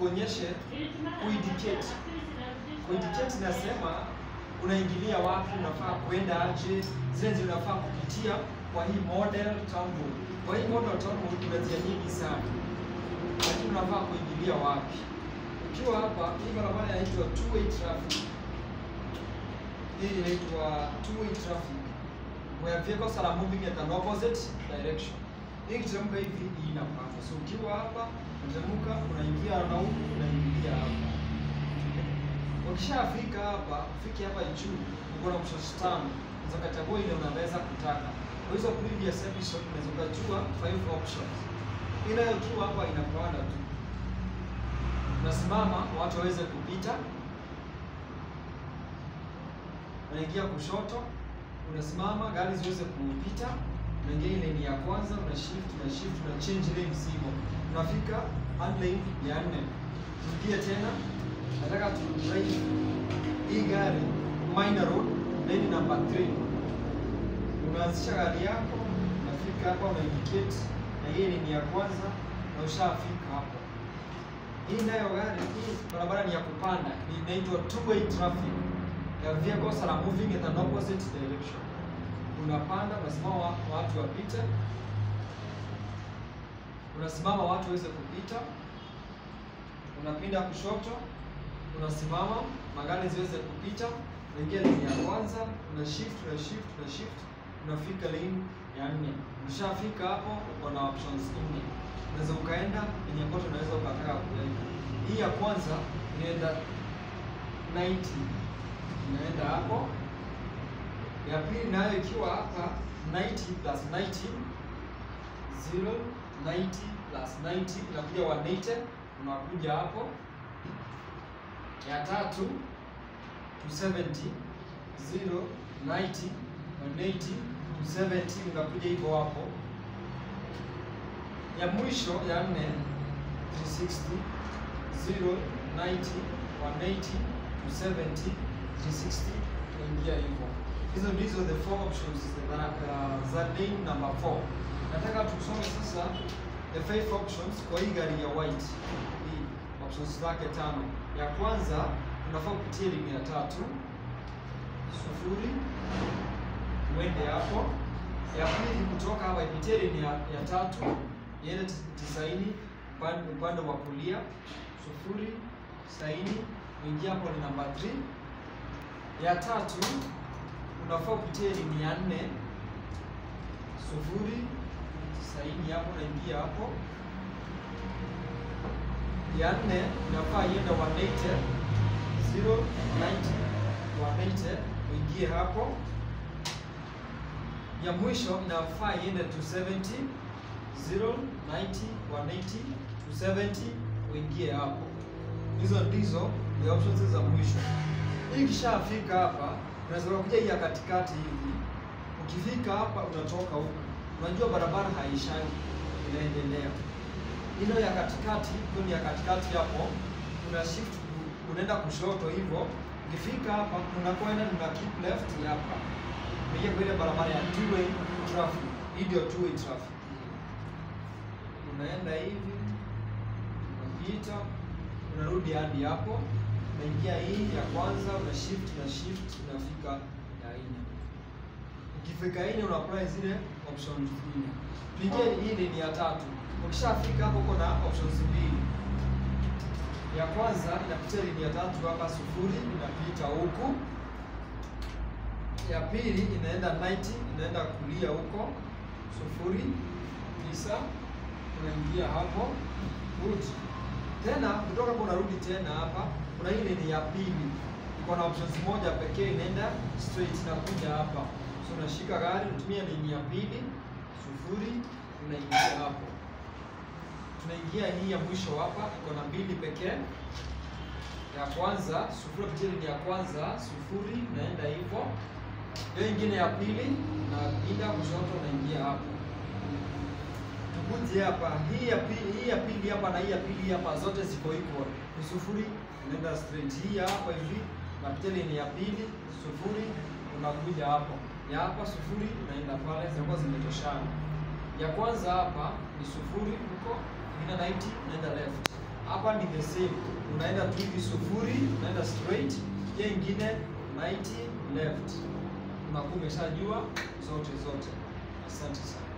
tukuonyeshe kuidicate. Kuidicate inasema unaingilia wapi, unafaa kwenda aje, zile ndio unafaa kupitia kwa hii model townhall. Kwa hii model townhall kuna njia nyingi sana, lakini unafaa kuingilia wapi? Ukiwa hapa, hii barabara inaitwa two way traffic. Hii inaitwa two way traffic where vehicles are moving at an opposite direction. Hii ikiteremka hivi, hii inapanda. So ukiwa hapa, unateremka, Ukishafika hapa, ufike hapa juu, uko na options tano. Unaweza kuchagua ile unaweza kutaka. Kwa hizo previous episode unaweza ukajua five options. Inayotu hapa inapanda tu. Unasimama watu waweze kupita. Unaingia kushoto, unasimama gari ziweze kupita. Unaingia ile ni ya kwanza, una shift, una shift, una change lane hivyo. Unafika lane ya nne. Rudia tena. Nataka tudrive hii gari minor road lane number 3. Unaanzisha gari yako, unafika hapa una indicate na hii ni ya kwanza na ushafika hapo. Hii nayo gari hii barabara ni ya kupanda, inaitwa two way traffic. The vehicles are moving in an opposite direction. Unapanda, unasimama watu wapite, unasimama watu waweze kupita, unapinda kushoto, unasimama magari ziweze kupita, unaingia lane ya kwanza, una shift, una shift, una shift, unafika lane ya nne. Ukishafika hapo uko na options nne, unaweza ukaenda yenye kote unaweza ukataka kuenda. Hii ya kwanza inaenda 90 inaenda hapo. Ya pili nayo ikiwa hapa 90 plus 90 0 90 plus 90 inakuja 180 unakuja hapo. Ya tatu 270 0 90 180 270 unakuja hivyo hapo. Ya mwisho ya nne 360 0 90 180 270 360 kuingia hivyo. Hizo ndizo the four options uh, za lane number 4. Nataka tusome sasa the five options kwa hii gari ya white. Options zake tano. Ya kwanza unafaa kupitia elimu ya tatu sufuri uende hapo. Ya pili kutoka hapa ipitie elimu ya, ya tatu iende tisaini upande wa kulia sufuri tisaini uingia hapo ni namba 3 ya tatu unafaa kupitia elimu ya nne sufuri tisaini hapo naingia hapo. Ya nne inafaa iende 180 0 90 180 uingie hapo. Ya mwisho inafaa iende 270 0 90 180 270 uingie hapo. Hizo ndizo the options za mwisho. Hii kishafika hapa, unaweza kuja hii ya katikati hivi. Ukifika hapa unatoka huko, Unajua barabara haishangi, inaendelea. Ilo ya katikati, ni ya katikati hapo, kuna shift unaenda kushoto hivyo. Ukifika hapa unakwenda una keep left hapa. Kwa ile barabara ya two way traffic. Hii ndio two way traffic. Unaenda hivi, unapita, unarudi hadi hapo, unaingia hii ya kwanza, una shift na shift, unafika. Ukifika nne una apply zile options nne. Pige hii ni ya tatu. Ukishafika hapo uko na options mbili. Ya kwanza inapitia lini ya tatu hapa sufuri, inapita huku. Ya pili inaenda 90, inaenda kulia huko sufuri tisa, unaingia hapo good. Tena kutoka hapo unarudi tena hapa, kuna ile ni ya pili, iko na options moja pekee, inaenda straight na kuja hapa. So unashika gari, unatumia ni mia mbili sufuri, unaingia hapo. Tunaingia hii ya mwisho hapa, iko na mbili pekee. Ya kwanza sufuri, pitia ni ya kwanza sufuri, naenda hivyo. Hiyo ingine ya pili na pinda kushoto, unaingia hapo tukuje hapa, hii ya pili, hii ya pili hapa na hii ya pili hapa zote ziko equal, ni sufuri, unaenda straight. Hii hapa hivi na pili ni ya pili sufuri, unakuja hapo, ya hapa sufuri, inaenda pale, zinakuwa zimetoshana. Ya kwanza hapa ni sufuri huko, ina 90 unaenda left. hapa ni the same, unaenda tu hivi sufuri, unaenda straight, hiyo ingine 90 left, unakuwa umeshajua zote zote. Asante sana.